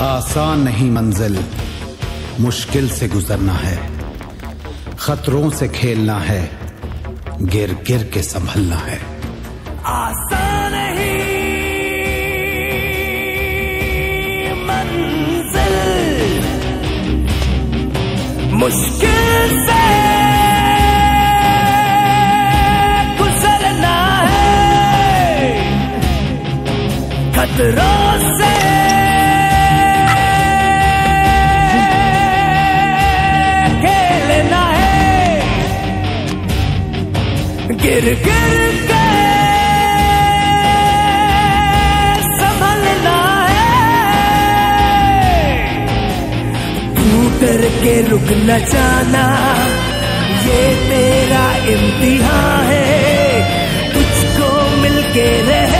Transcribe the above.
आसान नहीं मंजिल, मुश्किल से गुजरना है। खतरों से खेलना है गिर गिर के संभलना है। आसान ही मंजिल, मुश्किल से गुजरना है। खतरों से गिर गिर के संभलना है। टूटर के रुक न जाना, ये तेरा इम्तिहान है। तुझको मिलके रहे